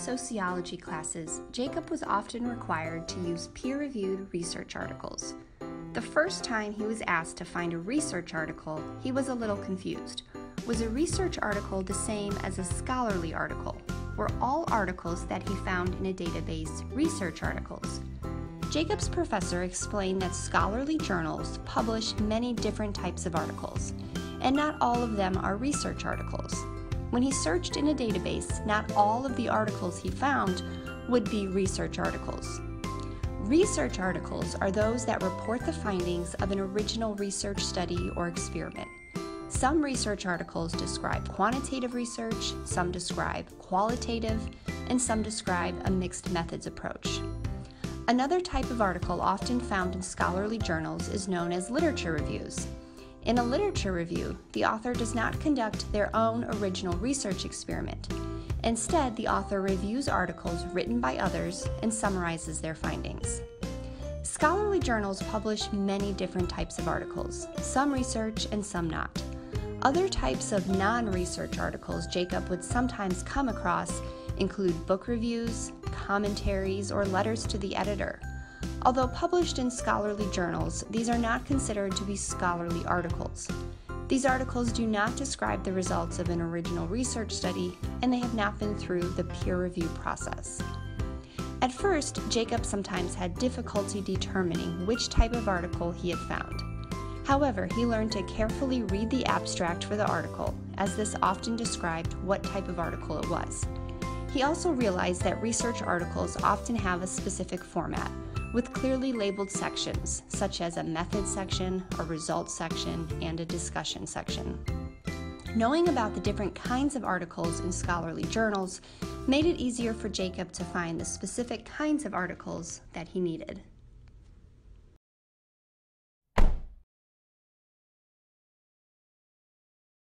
sociology classes, Jacob was often required to use peer reviewed research articles. The first time he was asked to find a research article, he was a little confused. Was a research article the same as a scholarly article? Were all articles that he found in a database research articles? Jacob's professor explained that scholarly journals publish many different types of articles, and not all of them are research articles. When he searched in a database, not all of the articles he found would be research articles. Research articles are those that report the findings of an original research study or experiment. Some research articles describe quantitative research, some describe qualitative, and some describe a mixed methods approach. Another type of article often found in scholarly journals is known as literature reviews. In a literature review, the author does not conduct their own original research experiment. Instead, the author reviews articles written by others and summarizes their findings. Scholarly journals publish many different types of articles, some research and some not. Other types of non research articles Jacob would sometimes come across include book reviews, commentaries, or letters to the editor. Although published in scholarly journals, these are not considered to be scholarly articles. These articles do not describe the results of an original research study, and they have not been through the peer review process. At first, Jacob sometimes had difficulty determining which type of article he had found. However, he learned to carefully read the abstract for the article, as this often described what type of article it was. He also realized that research articles often have a specific format, with clearly labeled sections, such as a method section, a results section, and a discussion section. Knowing about the different kinds of articles in scholarly journals made it easier for Jacob to find the specific kinds of articles that he needed.